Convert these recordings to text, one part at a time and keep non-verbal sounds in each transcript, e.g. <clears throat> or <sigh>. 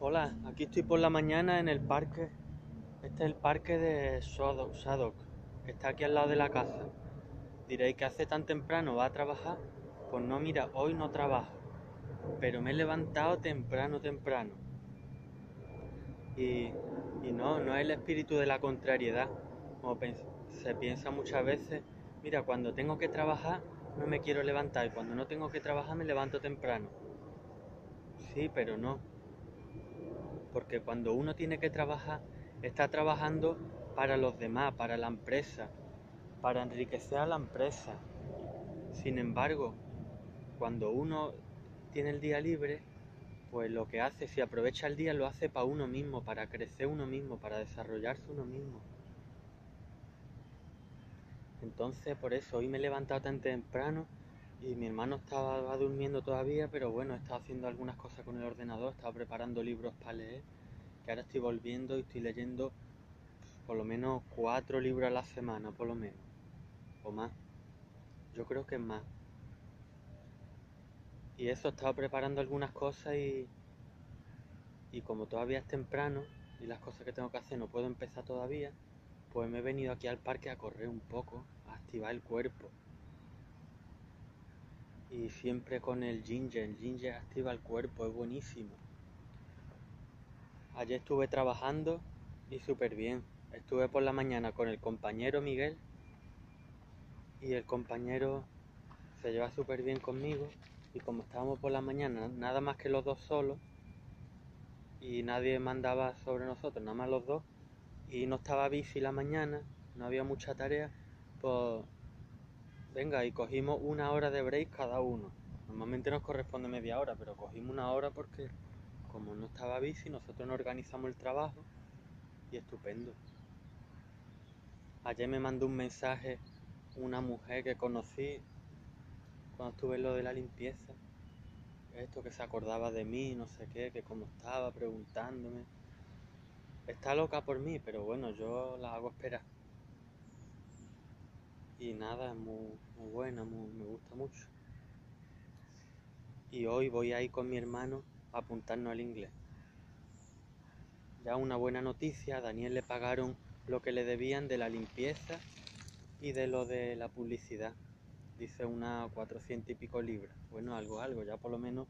Hola, aquí estoy por la mañana en el parque. Este es el parque de Shadok, que está aquí al lado de la casa. Diréis que hace tan temprano va a trabajar. Pues no, mira, hoy no trabajo. Pero me he levantado temprano, temprano. Y, y no, no es el espíritu de la contrariedad. Como se piensa muchas veces, mira, cuando tengo que trabajar no me quiero levantar y cuando no tengo que trabajar me levanto temprano. Sí, pero no. Porque cuando uno tiene que trabajar, está trabajando para los demás, para la empresa, para enriquecer a la empresa. Sin embargo, cuando uno tiene el día libre, pues lo que hace, si aprovecha el día, lo hace para uno mismo, para crecer uno mismo, para desarrollarse uno mismo. Entonces, por eso, hoy me he levantado tan temprano y mi hermano estaba durmiendo todavía, pero bueno, he estado haciendo algunas cosas con el ordenador, estaba preparando libros para leer, que ahora estoy volviendo y estoy leyendo por lo menos cuatro libros a la semana, por lo menos, o más. Yo creo que es más. Y eso, estaba preparando algunas cosas y, y como todavía es temprano y las cosas que tengo que hacer no puedo empezar todavía, pues me he venido aquí al parque a correr un poco, a activar el cuerpo. Y siempre con el ginger, el ginger activa el cuerpo, es buenísimo. Ayer estuve trabajando y súper bien. Estuve por la mañana con el compañero Miguel y el compañero se lleva súper bien conmigo y como estábamos por la mañana nada más que los dos solos y nadie mandaba sobre nosotros, nada más los dos y no estaba bici la mañana, no había mucha tarea, pues venga y cogimos una hora de break cada uno. Normalmente nos corresponde media hora, pero cogimos una hora porque como no estaba bici, nosotros no organizamos el trabajo y estupendo. Ayer me mandó un mensaje una mujer que conocí cuando estuve en lo de la limpieza. Esto que se acordaba de mí, no sé qué, que cómo estaba, preguntándome. Está loca por mí, pero bueno, yo la hago esperar. Y nada, es muy, muy buena, muy- me gusta mucho. Y hoy voy a ir con mi hermano a apuntarnos al inglés. Ya una buena noticia, a Daniel le pagaron lo que le debían de la limpieza y de lo de la publicidad. Dice una 400 y pico libras. Bueno, algo, algo, ya por lo menos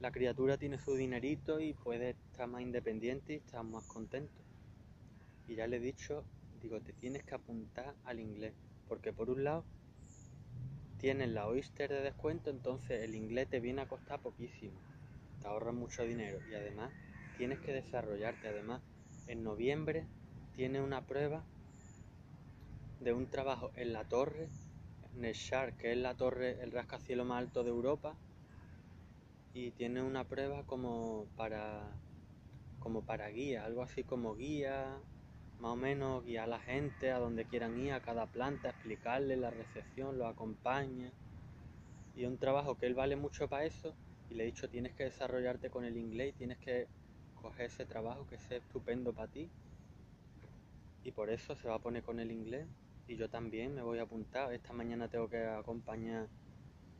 la criatura tiene su dinerito y puede estar más independiente y estar más contento. Y ya le he dicho, digo, te tienes que apuntar al inglés. Porque por un lado tienes la Oyster de descuento, entonces el inglés te viene a costar poquísimo. Te ahorras mucho dinero. Y además tienes que desarrollarte. Además, en noviembre tienes una prueba de un trabajo en la torre, en el Shark, que es la torre, el rascacielos más alto de Europa. Y tiene una prueba como para como para guía, algo así como guía, más o menos guía a la gente a donde quieran ir, a cada planta, explicarle la recepción, lo acompaña. Y es un trabajo que él vale mucho para eso. Y le he dicho, tienes que desarrollarte con el inglés, tienes que coger ese trabajo que es estupendo para ti. Y por eso se va a poner con el inglés. Y yo también me voy a apuntar. Esta mañana tengo que acompañar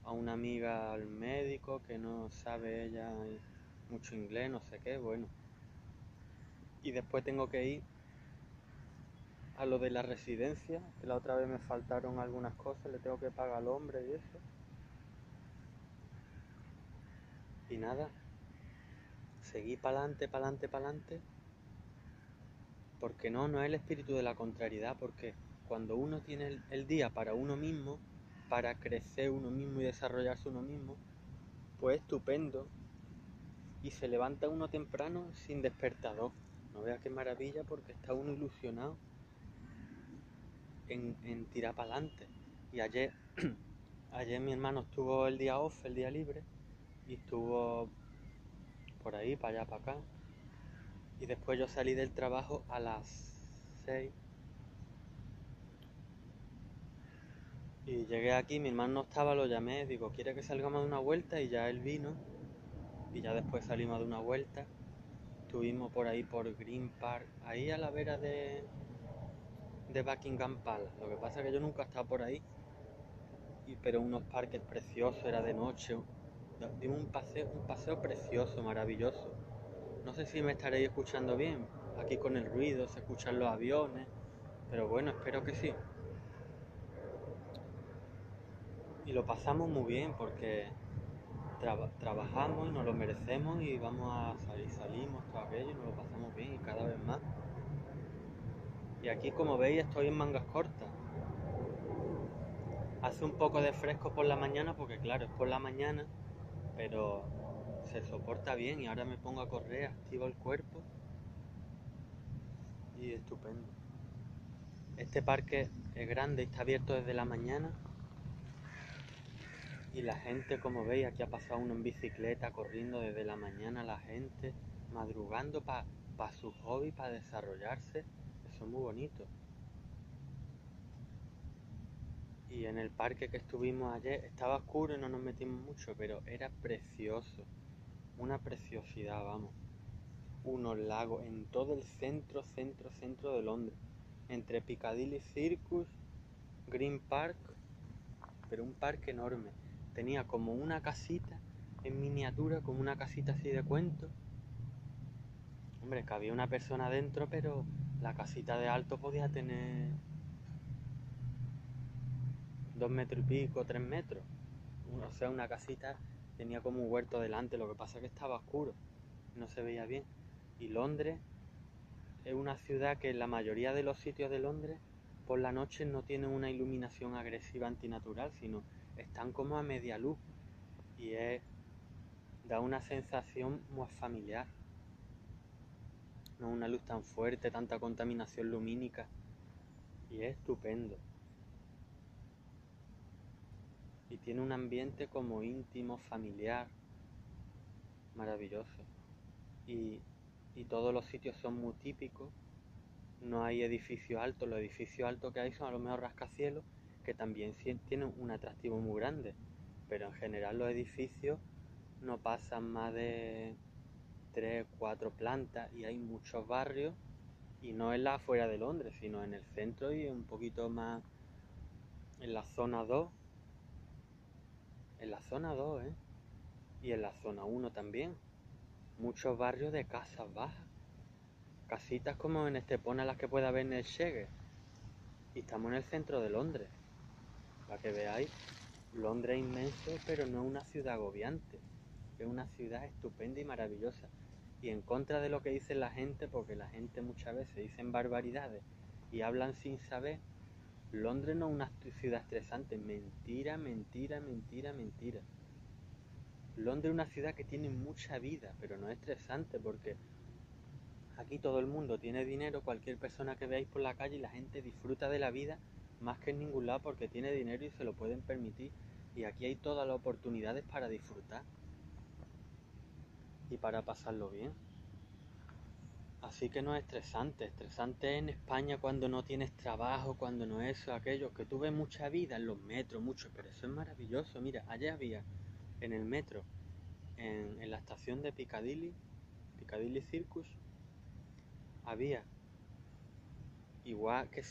a una amiga al médico que no sabe ella mucho inglés, no sé qué, bueno. Y después tengo que ir a lo de la residencia, que la otra vez me faltaron algunas cosas, le tengo que pagar al hombre y eso. Y nada, seguí para adelante, para adelante, para adelante. Porque no, no es el espíritu de la contrariedad, porque cuando uno tiene el, el día para uno mismo, para crecer uno mismo y desarrollarse uno mismo, pues estupendo. Y se levanta uno temprano sin despertador. No vea qué maravilla porque está uno ilusionado en, en tirar para adelante. Y ayer, <clears throat> ayer mi hermano estuvo el día off, el día libre, y estuvo por ahí, para allá, para acá. Y después yo salí del trabajo a las 6. Y llegué aquí, mi hermano no estaba, lo llamé, digo, ¿quiere que salgamos de una vuelta? Y ya él vino. Y ya después salimos de una vuelta. Estuvimos por ahí por Green Park, ahí a la vera de, de Buckingham Palace. Lo que pasa es que yo nunca he estado por ahí. Y, pero unos parques preciosos, era de noche. Dimos un paseo, un paseo precioso, maravilloso. No sé si me estaréis escuchando bien. Aquí con el ruido se escuchan los aviones. Pero bueno, espero que sí. Y lo pasamos muy bien porque trabajamos y nos lo merecemos y vamos a salir, salimos todo aquello y nos lo pasamos bien y cada vez más. Y aquí como veis estoy en mangas cortas. Hace un poco de fresco por la mañana porque claro, es por la mañana, pero se soporta bien y ahora me pongo a correr, activo el cuerpo y estupendo. Este parque es grande y está abierto desde la mañana y la gente, como veis, aquí ha pasado uno en bicicleta, corriendo desde la mañana, la gente madrugando para su hobby, para desarrollarse. Es muy bonito. Y en el parque que estuvimos ayer estaba oscuro y no nos metimos mucho, pero era precioso. Una preciosidad, vamos. Unos lagos en todo el centro, centro, centro de Londres. Entre Piccadilly Circus, Green Park, pero un parque enorme tenía como una casita en miniatura, como una casita así de cuento. Hombre, que había una persona dentro, pero la casita de alto podía tener dos metros y pico, tres metros. O sea, una casita tenía como un huerto delante, lo que pasa es que estaba oscuro, no se veía bien. Y Londres es una ciudad que en la mayoría de los sitios de Londres por la noche no tienen una iluminación agresiva antinatural, sino están como a media luz y es, da una sensación muy familiar. No una luz tan fuerte, tanta contaminación lumínica y es estupendo. Y tiene un ambiente como íntimo, familiar, maravilloso. Y, y todos los sitios son muy típicos. No hay edificios altos, los edificios altos que hay son a lo mejor rascacielos que también tienen un atractivo muy grande, pero en general los edificios no pasan más de 3, 4 plantas y hay muchos barrios y no en la afuera de Londres, sino en el centro y un poquito más en la zona 2. En la zona 2, ¿eh? Y en la zona 1 también. Muchos barrios de casas bajas. Casitas como en Estepona las que pueda haber en el Shege. Y estamos en el centro de Londres. Para que veáis, Londres es inmenso, pero no es una ciudad agobiante. Es una ciudad estupenda y maravillosa. Y en contra de lo que dice la gente, porque la gente muchas veces dicen barbaridades y hablan sin saber, Londres no es una ciudad estresante. Mentira, mentira, mentira, mentira. Londres es una ciudad que tiene mucha vida, pero no es estresante porque aquí todo el mundo tiene dinero, cualquier persona que veáis por la calle y la gente disfruta de la vida más que en ningún lado porque tiene dinero y se lo pueden permitir. Y aquí hay todas las oportunidades para disfrutar y para pasarlo bien. Así que no es estresante. Estresante en España cuando no tienes trabajo, cuando no eso, aquello, que tú ves mucha vida en los metros, mucho, pero eso es maravilloso. Mira, allá había en el metro, en, la estación de Piccadilly, Piccadilly Circus, había igual que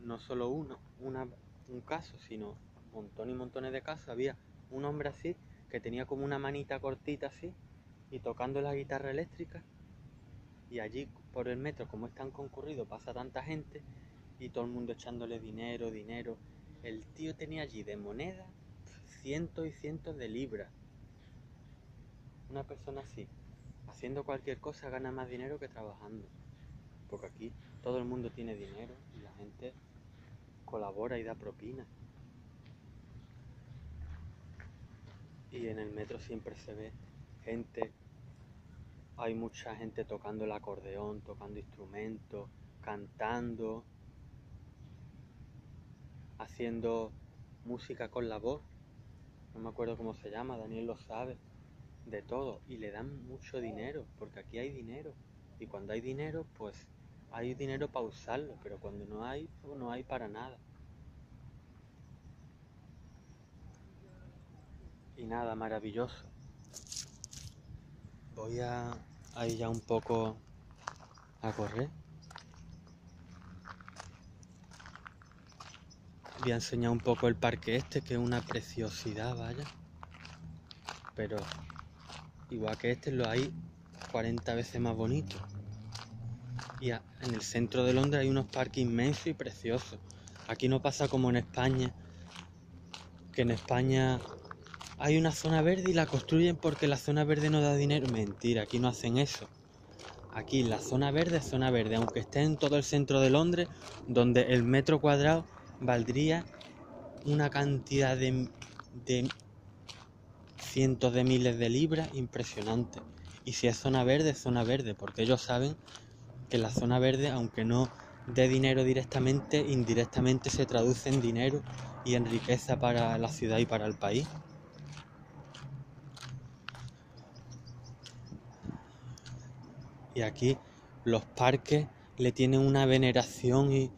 no solo uno, un caso, sino montones y montones de casos. Había un hombre así que tenía como una manita cortita así y tocando la guitarra eléctrica. Y allí por el metro, como es tan concurrido, pasa tanta gente y todo el mundo echándole dinero, dinero. El tío tenía allí de moneda cientos y cientos de libras. Una persona así, haciendo cualquier cosa, gana más dinero que trabajando. Porque aquí todo el mundo tiene dinero y la gente colabora y da propina. Y en el metro siempre se ve gente, hay mucha gente tocando el acordeón, tocando instrumentos, cantando, haciendo música con la voz. No me acuerdo cómo se llama, Daniel lo sabe, de todo. Y le dan mucho dinero, porque aquí hay dinero. Y cuando hay dinero, pues hay dinero para usarlo, pero cuando no hay, pues no hay para nada. Y nada, maravilloso. Voy a, ir ya un poco a correr. Voy a enseñar un poco el parque este, que es una preciosidad, vaya. Pero igual que este lo hay 40 veces más bonito. Y en el centro de Londres hay unos parques inmensos y preciosos. Aquí no pasa como en España, que en España hay una zona verde y la construyen porque la zona verde no da dinero. Mentira, aquí no hacen eso. Aquí la zona verde es zona verde, aunque esté en todo el centro de Londres, donde el metro cuadrado valdría una cantidad de, cientos de miles de libras impresionante. Y si es zona verde, zona verde, porque ellos saben que la zona verde, aunque no dé dinero directamente, indirectamente se traduce en dinero y en riqueza para la ciudad y para el país. Y aquí los parques le tienen una veneración y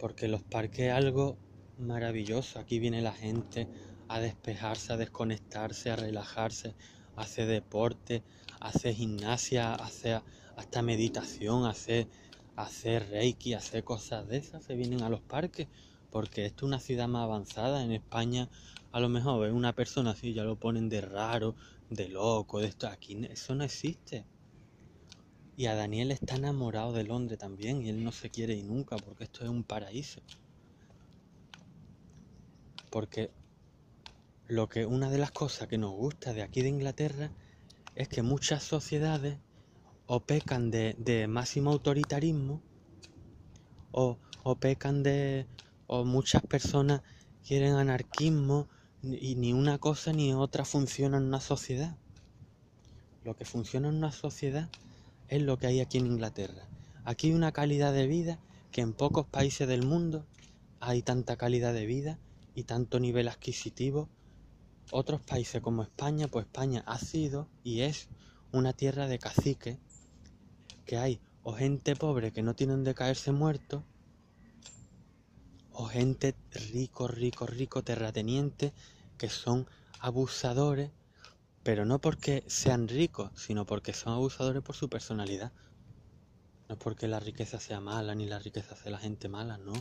porque los parques es algo maravilloso. Aquí viene la gente a despejarse, a desconectarse, a relajarse, hace deporte, hace gimnasia, hace hasta meditación, hace, hace reiki, hace cosas de esas, se vienen a los parques, porque esto es una ciudad más avanzada. En España a lo mejor ve una persona así, ya lo ponen de raro, de loco, de esto. Aquí eso no existe. Y a Daniel está enamorado de Londres también y él no se quiere ir nunca porque esto es un paraíso. Porque lo que una de las cosas que nos gusta de aquí de Inglaterra es que muchas sociedades o pecan de, máximo autoritarismo o, o pecan de o muchas personas quieren anarquismo y ni una cosa ni otra funciona en una sociedad. Lo que funciona en una sociedad es lo que hay aquí en Inglaterra. Aquí hay una calidad de vida que en pocos países del mundo hay tanta calidad de vida y tanto nivel adquisitivo. Otros países como España, pues España ha sido y es una tierra de caciques, que hay o gente pobre que no tienen de caerse muertos, o gente rico, rico, rico, terrateniente, que son abusadores pero no porque sean ricos, sino porque son abusadores por su personalidad. No es porque la riqueza sea mala, ni la riqueza sea la gente mala, no.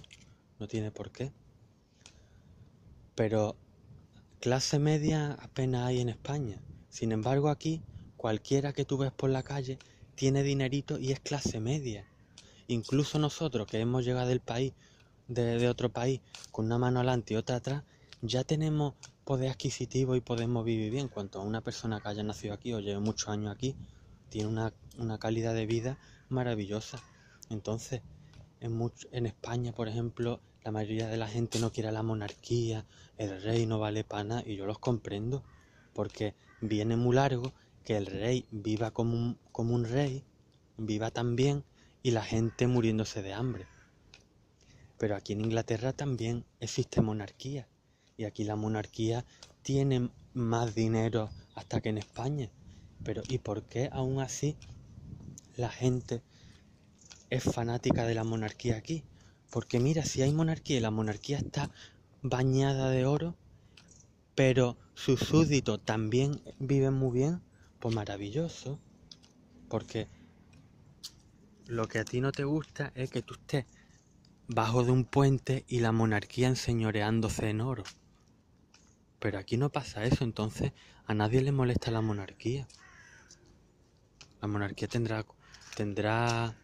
No tiene por qué. Pero clase media apenas hay en España. Sin embargo, aquí cualquiera que tú ves por la calle tiene dinerito y es clase media. Incluso nosotros que hemos llegado del país, de, de otro país, con una mano adelante y otra atrás, ya tenemos poder adquisitivo y podemos vivir bien. Cuanto a una persona que haya nacido aquí o lleve muchos años aquí, tiene una, calidad de vida maravillosa. Entonces, en, en España, por ejemplo, la mayoría de la gente no quiere la monarquía, el rey no vale para nada, y yo los comprendo, porque viene muy largo que el rey viva como un, como un rey, viva también, y la gente muriéndose de hambre. Pero aquí en Inglaterra también existe monarquía y aquí la monarquía tiene más dinero hasta que en España. Pero ¿y por qué aún así la gente es fanática de la monarquía aquí? Porque mira, si hay monarquía y la monarquía está bañada de oro, pero sus súbditos también viven muy bien, pues maravilloso. Porque lo que a ti no te gusta es que tú estés bajo de un puente y la monarquía enseñoreándose en oro. Pero aquí no pasa eso, entonces a nadie le molesta la monarquía. La monarquía tendrá, tendrá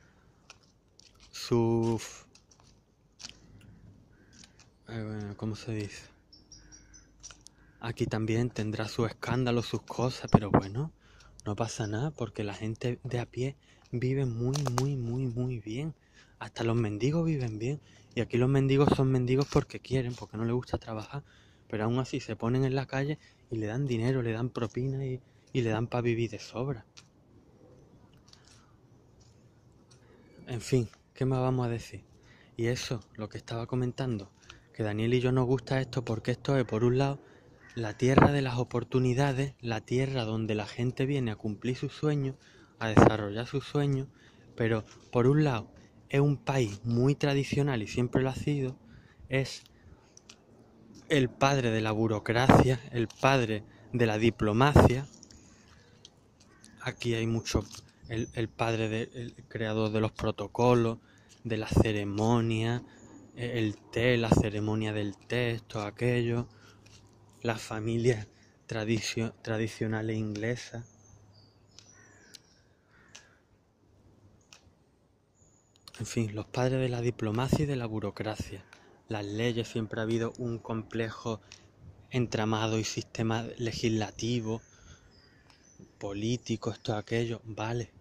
su... Eh, ¿Cómo se dice? Aquí también tendrá su escándalo, sus cosas, pero bueno, no pasa nada porque la gente de a pie vive muy, muy, muy, muy bien. Hasta los mendigos viven bien. Y aquí los mendigos son mendigos porque quieren, porque no les gusta trabajar pero aún así se ponen en la calle y le dan dinero, le dan propina y, le dan para vivir de sobra. En fin, ¿qué más vamos a decir? Y eso, lo que estaba comentando, que Daniel y yo nos gusta esto porque esto es, por un lado, la tierra de las oportunidades, la tierra donde la gente viene a cumplir sus sueños, a desarrollar sus sueños, pero por un lado es un país muy tradicional y siempre lo ha sido, es el padre de la burocracia, el padre de la diplomacia. Aquí hay mucho, el, el padre del de, creador de los protocolos, de la ceremonia, e, el té, la ceremonia del té, aquello, las familias tradicio, tradicionales inglesas. En fin, los padres de la diplomacia y de la burocracia. Las leyes siempre ha habido un complejo entramado y sistema legislativo, político, esto, aquello, vale.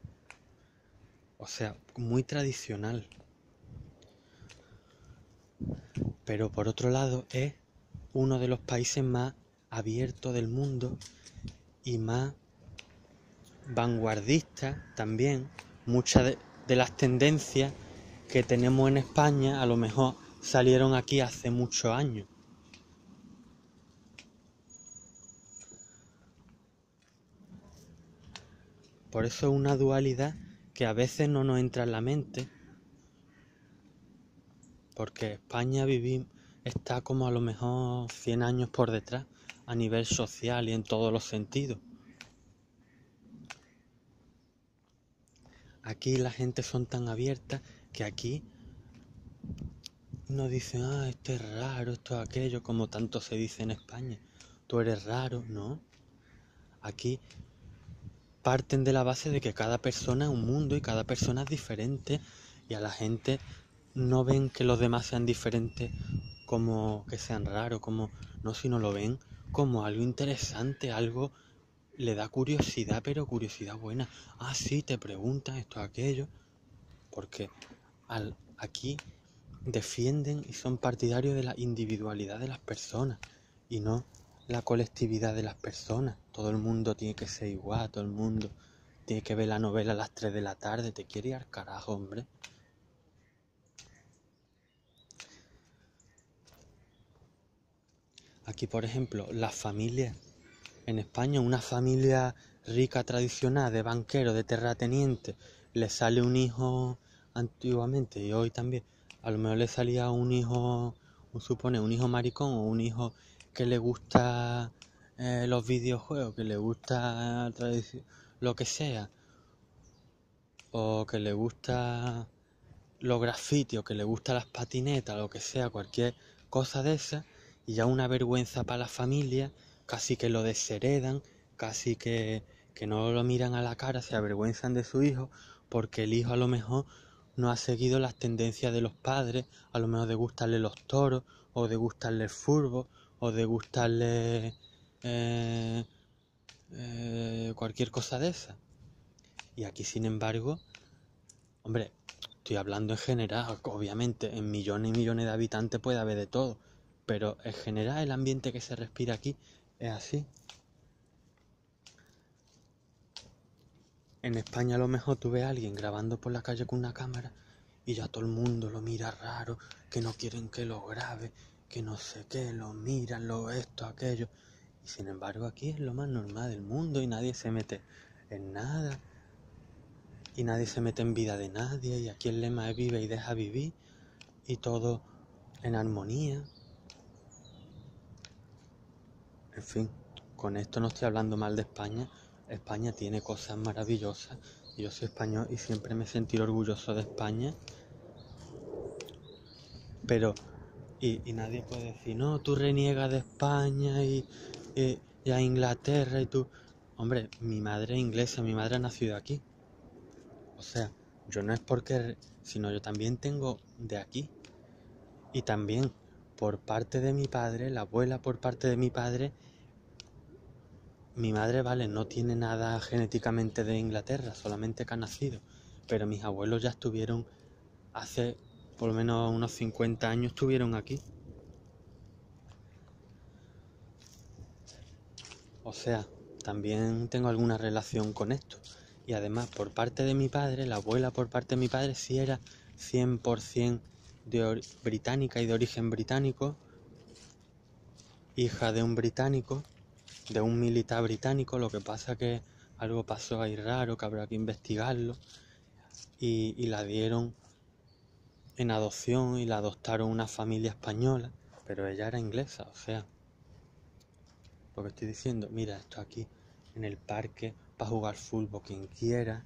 O sea, muy tradicional. Pero por otro lado es uno de los países más abiertos del mundo y más vanguardistas también. Muchas de, las tendencias que tenemos en España a lo mejor salieron aquí hace muchos años. Por eso es una dualidad que a veces no nos entra en la mente, porque España está como a lo mejor 100 años por detrás a nivel social y en todos los sentidos. Aquí la gente son tan abiertas que aquí no dicen, ah, esto es raro, esto es aquello, como tanto se dice en España. Tú eres raro, ¿no? Aquí parten de la base de que cada persona es un mundo y cada persona es diferente y a la gente no ven que los demás sean diferentes como que sean raros, como no, sino lo ven como algo interesante, algo le da curiosidad, pero curiosidad buena. Ah, sí, te preguntan esto, aquello, porque al, aquí defienden y son partidarios de la individualidad de las personas y no la colectividad de las personas. Todo el mundo tiene que ser igual, todo el mundo tiene que ver la novela a las 3 de la tarde. Te quiere ir al carajo, hombre. Aquí, por ejemplo, las familias. En España, una familia rica, tradicional, de banquero, de terrateniente, le sale un hijo antiguamente y hoy también. A lo mejor le salía un hijo, supone, un hijo maricón o un hijo que le gusta eh, los videojuegos, que le gusta lo que sea, o que le gusta los grafitis, o que le gusta las patinetas, lo que sea, cualquier cosa de esa, y ya una vergüenza para la familia, casi que lo desheredan, casi que, que no lo miran a la cara, se avergüenzan de su hijo, porque el hijo a lo mejor no ha seguido las tendencias de los padres, a lo mejor de gustarle los toros, o de gustarle el furbo, o de gustarle eh, eh, cualquier cosa de esa. Y aquí, sin embargo, hombre, estoy hablando en general, obviamente, en millones y millones de habitantes puede haber de todo, pero en general el ambiente que se respira aquí es así. En España a lo mejor tú ves a alguien grabando por la calle con una cámara y ya todo el mundo lo mira raro, que no quieren que lo grabe, que no sé qué, lo miran, lo esto, aquello. Y sin embargo aquí es lo más normal del mundo y nadie se mete en nada. Y nadie se mete en vida de nadie. Y aquí el lema es vive y deja vivir. Y todo en armonía. En fin, con esto no estoy hablando mal de España. España tiene cosas maravillosas. Yo soy español y siempre me he sentido orgulloso de España. Pero y, nadie puede decir, no, tú reniegas de España y, a Inglaterra y tú... Hombre, mi madre es inglesa, mi madre ha nacido aquí. O sea, yo no es porque, sino yo también tengo de aquí. Y también por parte de mi padre, la abuela por parte de mi padre, mi madre, vale, no tiene nada genéticamente de Inglaterra, solamente que ha nacido. Pero mis abuelos ya estuvieron hace por lo menos unos 50 años estuvieron aquí. O sea, también tengo alguna relación con esto. Y además, por parte de mi padre, la abuela por parte de mi padre sí era 100% de británica y de origen británico, hija de un británico, de un militar británico, lo que pasa que algo pasó ahí raro, que habrá que investigarlo, y, y la dieron en adopción y la adoptaron una familia española, pero ella era inglesa, o sea, lo que estoy diciendo, mira, esto aquí en el parque para jugar fútbol quien quiera,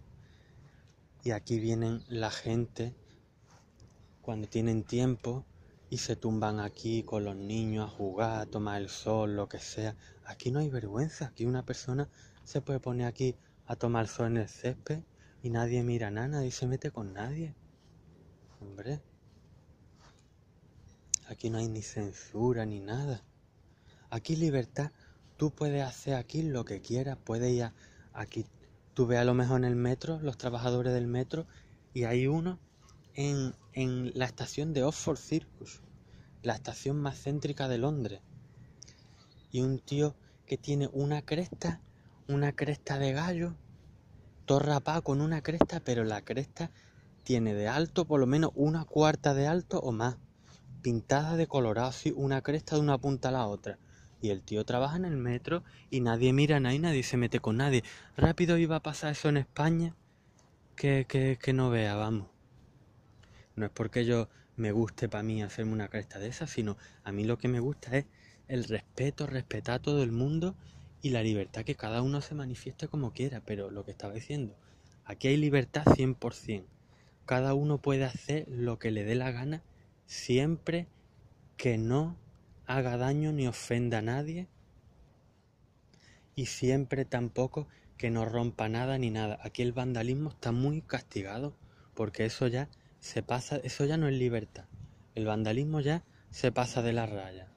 y aquí vienen la gente cuando tienen tiempo y se tumban aquí con los niños a jugar, a tomar el sol, lo que sea. Aquí no hay vergüenza, aquí una persona se puede poner aquí a tomar el sol en el césped y nadie mira nada, nadie se mete con nadie. Hombre. Aquí no hay ni censura ni nada. Aquí libertad. Tú puedes hacer aquí lo que quieras. Puedes ir a, aquí. Tú ves a lo mejor en el metro, los trabajadores del metro, y hay uno en, la estación de Oxford Circus, la estación más céntrica de Londres. Y un tío que tiene una cresta, una cresta de gallo, todo rapado con una cresta, pero la cresta tiene de alto por lo menos una cuarta de alto o más, pintada de colorado, así una cresta de una punta a la otra. Y el tío trabaja en el metro y nadie mira a nadie, nadie se mete con nadie. Rápido iba a pasar eso en España, que, que no vea, vamos. No es porque yo me guste para mí hacerme una cresta de esas, sino a mí lo que me gusta es el respeto, respetar a todo el mundo y la libertad que cada uno se manifieste como quiera. Pero lo que estaba diciendo, aquí hay libertad 100%. Cada uno puede hacer lo que le dé la gana siempre que no haga daño ni ofenda a nadie y siempre tampoco que no rompa nada ni nada. Aquí el vandalismo está muy castigado porque eso ya se pasa, eso ya no es libertad. El vandalismo ya se pasa de la raya.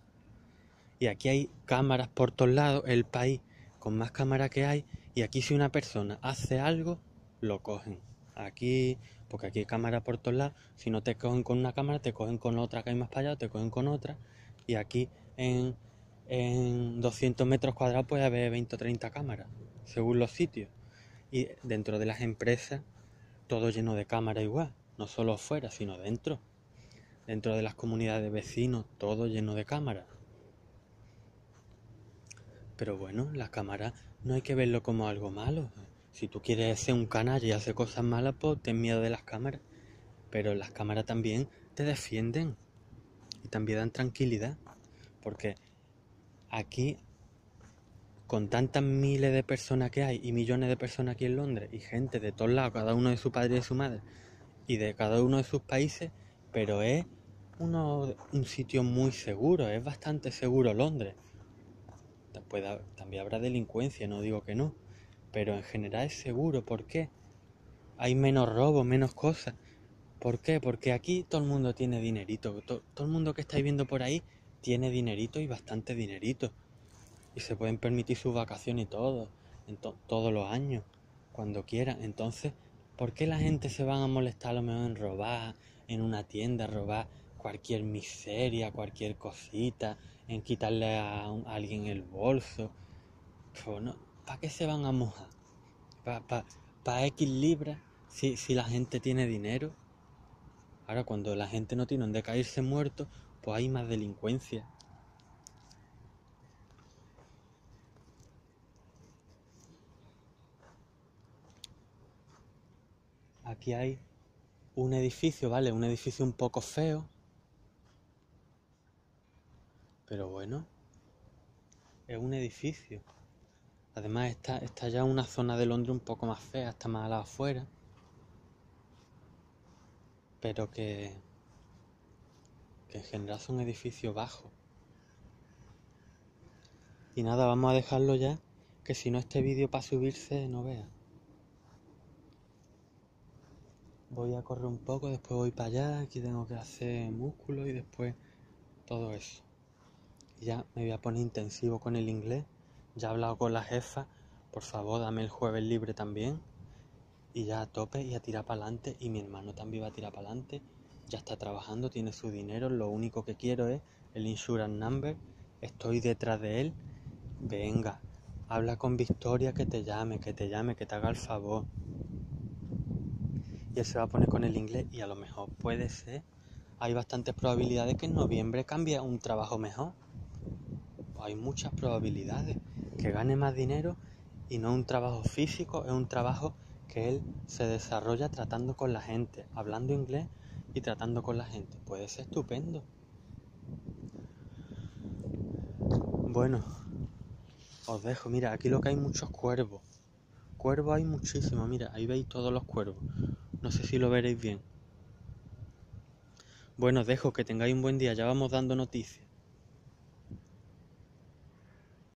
Y aquí hay cámaras por todos lados, el país con más cámaras que hay, y aquí si una persona hace algo, lo cogen. Aquí porque aquí hay cámaras por todos lados, si no te cogen con una cámara, te cogen con otra que hay más para allá, te cogen con otra, y aquí en, en 200 metros cuadrados puede haber 20 o 30 cámaras, según los sitios. Y dentro de las empresas, todo lleno de cámaras igual, no solo afuera, sino dentro. Dentro de las comunidades de vecinos, todo lleno de cámaras. Pero bueno, las cámaras no hay que verlo como algo malo. Si tú quieres ser un canalla y hacer cosas malas, pues ten miedo de las cámaras. Pero las cámaras también te defienden y también dan tranquilidad. Porque aquí, con tantas miles de personas que hay y millones de personas aquí en Londres y gente de todos lados, cada uno de su padre y de su madre y de cada uno de sus países, pero es uno, un sitio muy seguro, es bastante seguro Londres. También habrá delincuencia, no digo que no pero en general es seguro. ¿Por qué? Hay menos robo, menos cosas. ¿Por qué? Porque aquí todo el mundo tiene dinerito. Todo, el mundo que estáis viendo por ahí tiene dinerito y bastante dinerito. Y se pueden permitir sus vacaciones y todo, en todos los años, cuando quieran. Entonces, ¿por qué la gente se van a molestar a lo mejor en robar en una tienda, robar cualquier miseria, cualquier cosita, en quitarle a, alguien el bolso? Pues no, ¿para qué se van a mojar? ¿Para pa, X libras si, si la gente tiene dinero? Ahora, cuando la gente no tiene donde caerse muerto, pues hay más delincuencia. Aquí hay un edificio, ¿vale? Un edificio un poco feo. Pero bueno, es un edificio. Además está, está ya una zona de Londres un poco más fea, está más a la afuera. Pero que, que en general son edificios bajos. Y nada, vamos a dejarlo ya, que si no este vídeo para subirse no vea. Voy a correr un poco, después voy para allá, aquí tengo que hacer músculo y después todo eso. Y ya me voy a poner intensivo con el inglés. Ya he hablado con la jefa, por favor dame el jueves libre también. Y ya a tope y a tirar para adelante. Y mi hermano también va a tirar para adelante. Ya está trabajando, tiene su dinero. Lo único que quiero es el insurance number. Estoy detrás de él. Venga, habla con Victoria que te llame, que te llame, que te haga el favor. Y él se va a poner con el inglés y a lo mejor puede ser. Hay bastantes probabilidades que en noviembre cambie un trabajo mejor. hay muchas probabilidades que gane más dinero y no un trabajo físico, es un trabajo que él se desarrolla tratando con la gente, hablando inglés y tratando con la gente. Puede ser estupendo. Bueno, os dejo, mira, aquí lo que hay muchos cuervos. Cuervos hay muchísimos, mira, ahí veis todos los cuervos. No sé si lo veréis bien. Bueno, dejo, que tengáis un buen día, ya vamos dando noticias.